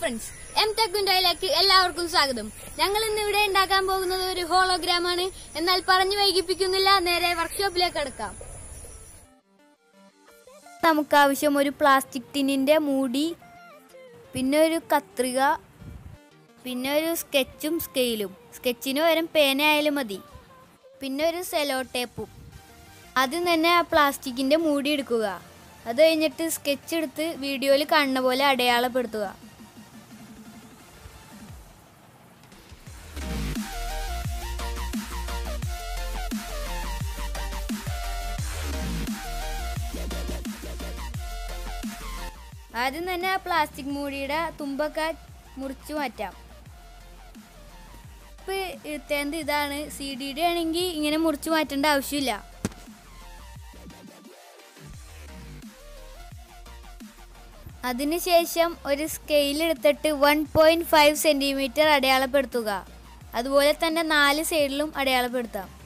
Friends M ടെക്കുൻഡയിലേക്ക് എല്ലാവർക്കും സ്വാഗതം. ഞങ്ങൾ ഇന്ന് ഇവിടെ ഉണ്ടാക്കാൻ പോകുന്നത് ഒരു ഹോളോഗ്രാം ആണ്. എന്നാൽ പറഞ്ഞു വൈകിപ്പിക്കുന്നില്ല നേരെ വർക്ക്ഷോപ്പിലേക്ക് എടുക്കാം നമുക്ക് ആവശ്യം ഒരു പ്ലാസ്റ്റിക് ടിന്നിന്റെ മൂടി പിന്നെ ഒരു കത്രിക പിന്നെ ഒരു സ്കെച്ചും സ്കെയിലും സ്കെച്ചിന് പകരം പേന ആയാലും മതി. പിന്നെ ഒരു സെലോ ടേപ്പും ആദ്യം തന്നെ ആ പ്ലാസ്റ്റിക്കിന്റെ മൂടി എടുക്കുക. അത് കഴിഞ്ഞിട്ട് സ്കെച്ച് എടുത്ത് വീഡിയോയിൽ കാണുന്ന പോലെ അടയാളപ്പെടുത്തുക. ആദ്യം തന്നെ ആ പ്ലാസ്റ്റിക് മൂടിയുടെ തുമ്പൊക്കെ മുറിച്ചു മാറ്റാം. ഇപ്പൊ എടുത്തേണ്ടത് ഇതാണ്? സി ഡിയുടെ ആണെങ്കിൽ ഇങ്ങനെ മുറിച്ചു മാറ്റേണ്ട ആവശ്യമില്ല. അതിനുശേഷം ഒരു സ്കെയിൽ എടുത്തിട്ട് വൺ പോയിന്റ് ഫൈവ് സെന്റിമീറ്റർ അടയാളപ്പെടുത്തുക. അതുപോലെ തന്നെ നാല് സൈഡിലും അടയാളപ്പെടുത്താം.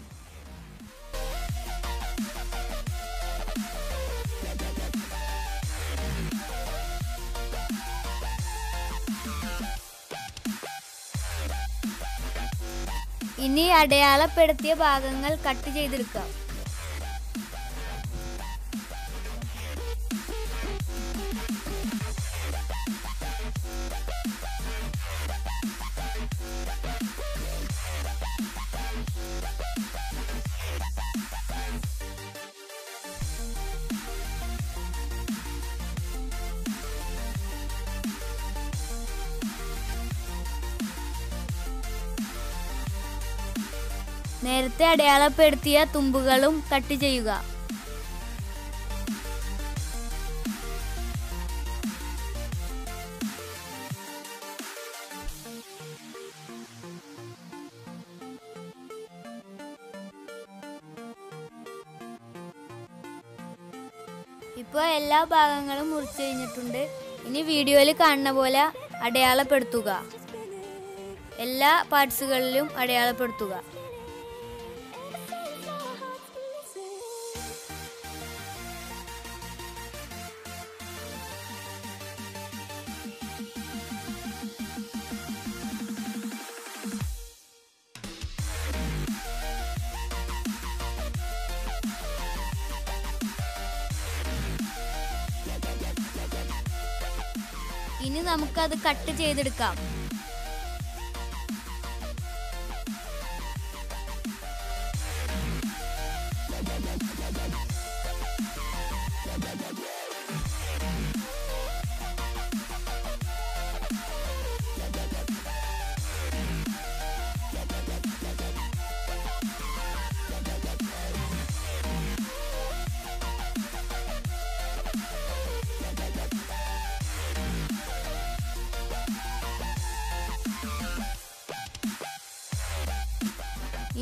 ഇനി അടയാളപ്പെടുത്തിയ ഭാഗങ്ങൾ കട്ട് ചെയ്തെടുക്കാം. നേരത്തെ അടയാളപ്പെടുത്തിയ തുമ്പുകളും കട്ട് ചെയ്യുക. ഇപ്പോൾ എല്ലാ ഭാഗങ്ങളും മുറിച്ചു കഴിഞ്ഞിട്ടുണ്ട്. ഇനി വീഡിയോയിൽ കാണുന്ന പോലെ അടയാളപ്പെടുത്തുക. എല്ലാ പാർട്സുകളിലും അടയാളപ്പെടുത്തുക. ഇനി നമുക്കത് കട്ട് ചെയ്തെടുക്കാം.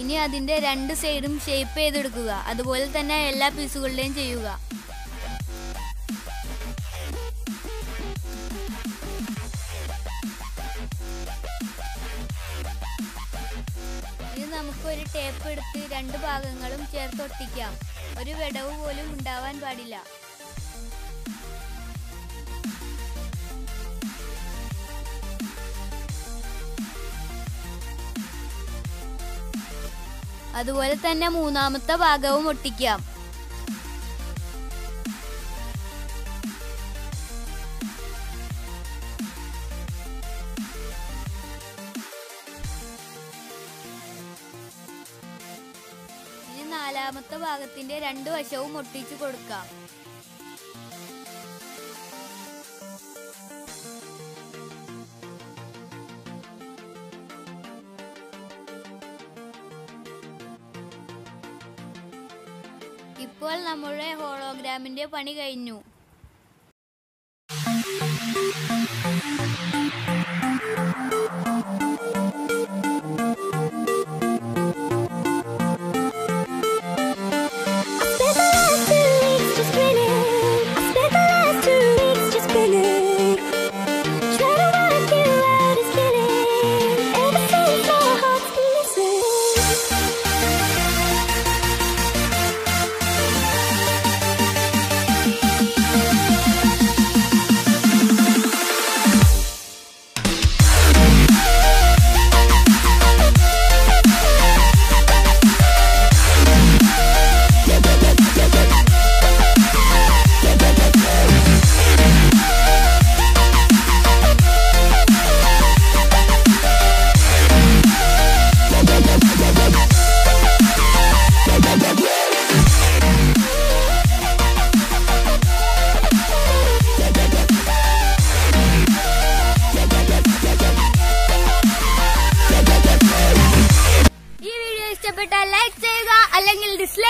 ഇനി അതിന്റെ രണ്ട് സൈഡും ഷേപ്പ് ചെയ്തെടുക്കുക. അതുപോലെ തന്നെ എല്ലാ പീസുകളുടെയും ചെയ്യുക. ഇനി നമുക്ക് ഒരു ടേപ്പ് എടുത്ത് രണ്ട് ഭാഗങ്ങളും ചേർത്തൊട്ടിക്കാം ഒരു വിടവ് പോലും ഉണ്ടാവാൻ പാടില്ല. അതുപോലെ തന്നെ മൂന്നാമത്തെ ഭാഗവും ഒട്ടിക്കാം. നാലാമത്തെ ഭാഗത്തിന്റെ രണ്ടു വശവും ഒട്ടിച്ചു കൊടുക്കാം. ഇപ്പോൾ നമ്മുടെ ഹോളോഗ്രാമിന്റെ പണി കഴിഞ്ഞു.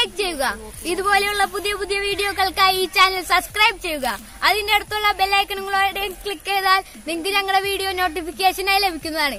ഡിസ്ലൈക്ക് ചെയ്യുക. ഇതുപോലെയുള്ള പുതിയ പുതിയ വീഡിയോകൾക്കായി ഈ ചാനൽ സബ്സ്ക്രൈബ് ചെയ്യുക. അതിന്റെ അടുത്തുള്ള ബെല്ലൈക്കണുകളോടെ ക്ലിക്ക് ചെയ്താൽ നിങ്ങൾക്ക് ഞങ്ങളുടെ വീഡിയോ നോട്ടിഫിക്കേഷനായി ലഭിക്കുന്നതാണ്.